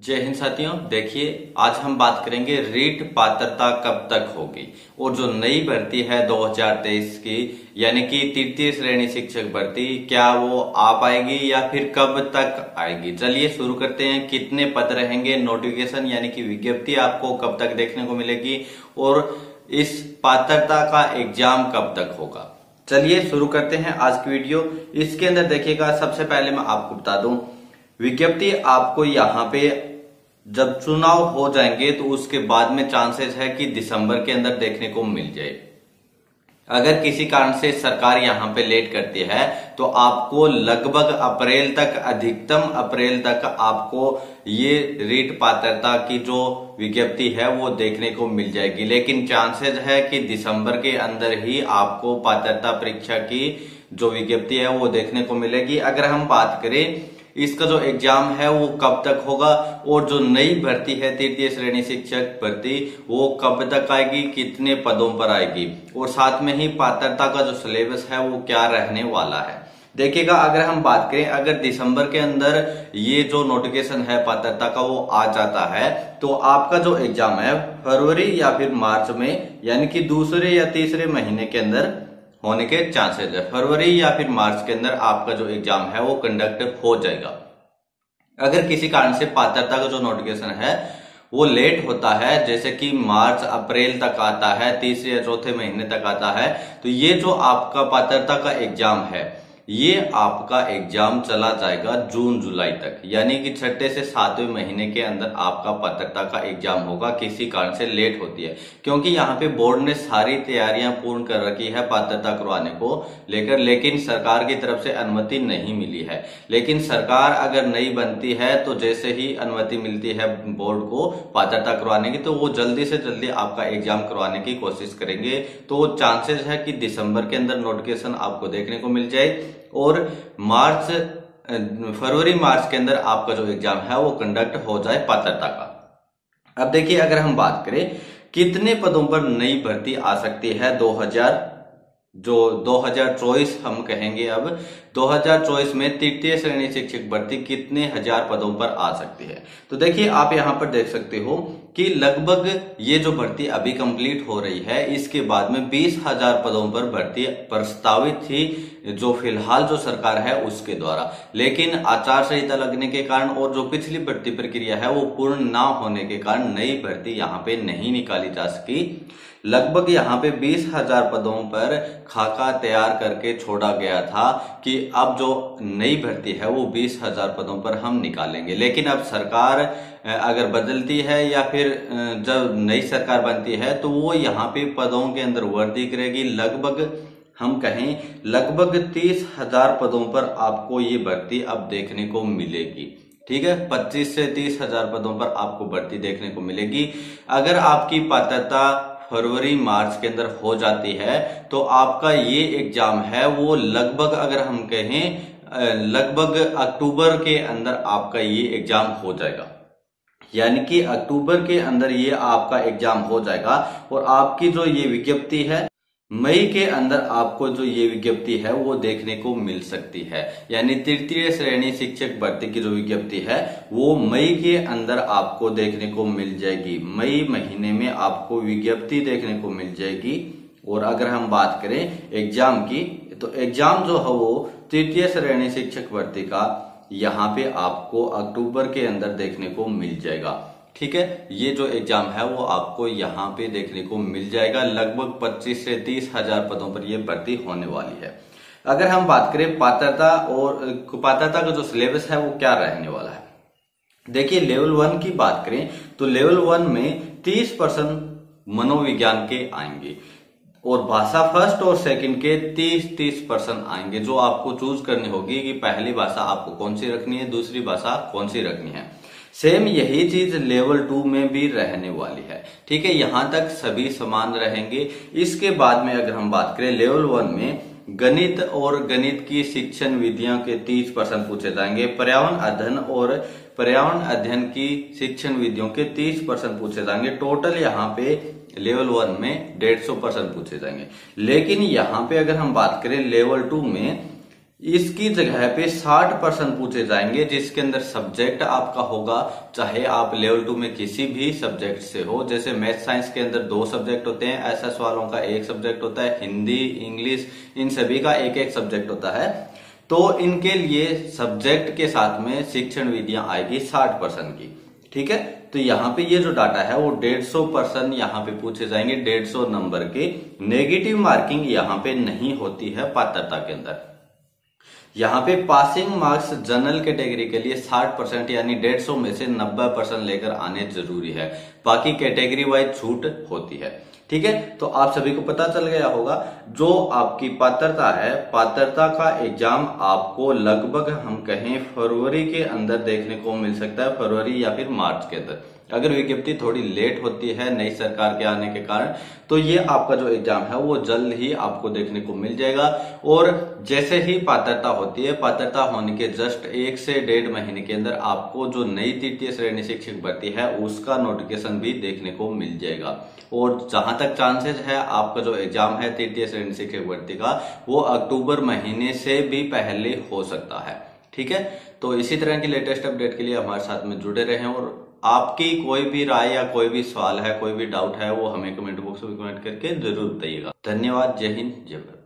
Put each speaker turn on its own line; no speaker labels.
जय हिंद साथियों, देखिए, आज हम बात करेंगे रीट पात्रता कब तक होगी? और जो नई भर्ती है 2023 की, यानी कि तृतीय श्रेणी शिक्षक भर्ती, क्या वो आ पाएगी या फिर कब तक आएगी? चलिए शुरू करते हैं। कितने पद रहेंगे? नोटिफिकेशन यानी कि विज्ञप्ति आपको कब तक देखने को मिलेगी? और इस पात्रता का एग्ज़ाम कब तक होगा? चलिए शुरू करते हैं आज की वीडियो। इसके अंदर देखिएगा, सबसे पहले मैं आपको बता दूँ, विज्ञप्ति आपको यहाँ पे जब चुनाव हो जाएँगे तो उसके बाद में चांसेस है कि दिसंबर के अंदर देखने को मिल जाए। अगर किसी कारण से सरकार यहाँ पे लेट करती है तो आपको लगभग अप्रैल तक, अधिकतम अप्रैल तक आपको ये रीट पात्रता की जो विज्ञप्ति है, वो देखने को मिल जाएगी। लेकिन चांसेस है कि दिसंबर के अंदर ही आपको पात्रता परीक्षा की जो विज्ञप्ति है, वो देखने को मिलेगी। अगर हम बात करें इसका जो एग्ज़ाम है वो कब तक होगा और जो नई भर्ती है तृतीय श्रेणी शिक्षक भर्ती, वो कब तक आएगी, कितने पदों पर आएगी? और साथ में ही पात्रता का जो सिलेबस है वो क्या रहने वाला है? देखिएगा, अगर हम बात करें, अगर दिसंबर के अंदर ये जो नोटिफिकेशन है पात्रता का वो आ जाता है तो आपका जो एग्ज़ाम है फरवरी या फिर मार्च में, यानी कि दूसरे या तीसरे महीने के अंदर होने के चांसेस है। फरवरी या फिर मार्च के अंदर आपका जो एग्ज़ाम है वो कंडक्ट हो जाएगा। अगर किसी कारण से पात्रता का जो नोटिफिकेशन है वो लेट होता है, जैसे कि मार्च, अप्रैल तक आता है, तीसरे या चौथे महीने तक आता है तो ये जो आपका पात्रता का एग्ज़ाम है ये आपका एग्ज़ाम चला जाएगा जून, जुलाई तक। यानी कि छठे से सातवें महीने के अंदर आपका पात्रता का एग्ज़ाम होगा, किसी कारण से लेट होती है। क्योंकि यहाँ पे बोर्ड ने सारी तैयारियाँ पूर्ण कर रखी है पात्रता करवाने को लेकर, लेकिन सरकार की तरफ़ से अनुमति नहीं मिली है। लेकिन सरकार अगर नहीं बनती है तो जैसे ही अनुमति मिलती है बोर्ड को पात्रता करवाने की तो वो जल्दी से जल्दी आपका एग्ज़ाम करवाने की कोशिश करेंगे। तो चांसेस है कि दिसंबर के अंदर नोटिफिकेशन आपको देखने को मिल जाए। और मार्च फरवरी मार्च के अंदर आपका जो एग्ज़ाम है वो कंडक्ट हो जाए पात्रता का। अब देखिए, अगर हम बात करें, कितने पदों पर नई भर्ती आ सकती है 2000 जो 2024 हम कहेंगे अब 2024 में तृतीय श्रेणी शिक्षक भर्ती कितने हज़ार पदों पर आ सकती है? तो देखिए, आप यहाँ पर देख सकते हो कि लगभग ये जो भर्ती अभी कंप्लीट हो रही है, इसके बाद में बीस हज़ार पदों पर भर्ती प्रस्तावित थी जो फ़िलहाल जो सरकार है उसके द्वारा। लेकिन आचार संहिता लगने के कारण और जो पिछली भर्ती प्रक्रिया है, वो पूर्ण ना होने के कारण नई भर्ती यहाँ पे नहीं निकाली जा सकी। लगभग यहाँ पे बीस हज़ार पदों पर खाका तैयार करके छोड़ा गया था कि अब जो नई भर्ती है, वो बीस हज़ार पदों पर हम निकालेंगे। लेकिन अब सरकार अगर बदलती है या फिर जब नई सरकार बनती है तो वो यहाँ पे पदों के अंदर वृद्धि करेगी। लगभग, हम कहें, लगभग तीस हज़ार पदों पर आपको ये भर्ती अब देखने को मिलेगी। ठीक है? पच्चीस से तीस हज़ार पदों पर आपको भर्ती देखने को मिलेगी। अगर आपकी पात्रता फरवरी, मार्च के अंदर हो जाती है तो आपका ये एग्ज़ाम है, वो लगभग, अगर हम कहें लगभग अक्टूबर के अंदर आपका ये एग्ज़ाम हो जाएगा। यानी कि अक्टूबर के अंदर ये आपका एग्ज़ाम हो जाएगा और आपकी जो ये विज्ञप्ति है, मई के अंदर आपको जो ये विज्ञप्ति है, वो देखने को मिल सकती है। यानी तृतीय श्रेणी शिक्षक भर्ती की जो विज्ञप्ति है, वो मई के अंदर आपको देखने को मिल जाएगी। मई महीने में आपको विज्ञप्ति देखने को मिल जाएगी। और अगर हम बात करें एग्ज़ाम की तो एग्ज़ाम जो है वो तृतीय श्रेणी शिक्षक भर्ती का यहाँ पे आपको अक्टूबर के अंदर देखने को मिल जाएगा। ठीक है? ये जो एग्ज़ाम है, वो आपको यहाँ पे देखने को मिल जाएगा। लगभग 25 से तीस हज़ार पदों पर ये भर्ती होने वाली है। अगर हम बात करें पात्रता और, पात्रता का जो सिलेबस है, वो क्या रहने वाला है? देखिए, लेवल वन की बात करें तो लेवल वन में तीस परसेंट मनोविज्ञान के आएँगे। और भाषा फ़र्स्ट और सेकंड के 30 30 परसेंट आएँगे, जो आपको चूज़ करनी होगी कि पहली भाषा आपको कौन सी रखनी है, दूसरी भाषा कौन सी रखनी है। सेम यही चीज़ लेवल टू में भी रहने वाली है। ठीक है, यहाँ तक सभी समान रहेंगे। इसके बाद में अगर हम बात करें लेवल वन में गणित और गणित की शिक्षण विधियों के 30 परसेंट पूछे जाएँगे। पर्यावरण अध्ययन और पर्यावरण अध्ययन की शिक्षण विधियों के 30 परसेंट पूछे जाएँगे। टोटल यहाँ पे लेवल वन में डेढ़ सौ परसेंट पूछे जाएँगे। लेकिन यहाँ पे अगर हम बात करें, लेवल टू में इसकी जगह पे 60 परसेंट पूछे जाएँगे, जिसके अंदर सब्जेक्ट आपका होगा, चाहे आप लेवल टू में किसी भी सब्जेक्ट से हो। जैसे मैथ साइंस के अंदर दो सब्जेक्ट होते हैं, ऐसा वालों का एक सब्जेक्ट होता है, हिंदी इंग्लिश इन सभी का एक एक सब्जेक्ट होता है। तो इनके लिए सब्जेक्ट के साथ में शिक्षण विधियाँ आएगी साठ परसेंट की, ठीक है? तो यहाँ पे ये जो डाटा है, वो डेढ़ सौ परसेंट यहाँ पे पूछे जाएँगे, डेढ़ सौ नंबर के। नेगेटिव मार्किंग यहाँ पे नहीं होती है पात्रता के अंदर। यहाँ पे पासिंग मार्क्स जनरल कैटेगरी के के लिए 60 परसेंट यानी डेढ़ सौ में से 90 परसेंट लेकर आने ज़रूरी है। बाकी कैटेगरी वाइज छूट होती है। ठीक है? तो आप सभी को पता चल गया होगा, जो आपकी पात्रता है, पात्रता का एग्ज़ाम आपको लगभग हम कहें फरवरी के अंदर देखने को मिल सकता है, फरवरी या फिर मार्च के अंदर। अगर विज्ञप्ति थोड़ी लेट होती है नई सरकार के आने के कारण तो ये आपका जो एग्ज़ाम है, वो जल्द ही आपको देखने को मिल जाएगा। और जैसे ही पात्रता होती है, पात्रता होने के जस्ट एक से डेढ़ महीने के अंदर आपको जो नई तृतीय श्रेणी शिक्षक भर्ती है, उसका नोटिफिकेशन भी देखने को मिल जाएगा। और जहाँ तक चांसेस है, आपका जो एग्ज़ाम है तृतीय श्रेणी शिक्षक भर्ती का, वो अक्टूबर महीने से भी पहले हो सकता है। ठीक है? तो इसी तरह की लेटेस्ट अपडेट के लिए हमारे साथ में जुड़े रहें और आपकी कोई भी राय या कोई भी सवाल है, कोई भी डाउट है, वो हमें कमेंट बॉक्स में कमेंट करके ज़रूर बताइएगा। धन्यवाद, जय हिंद, जय भारत।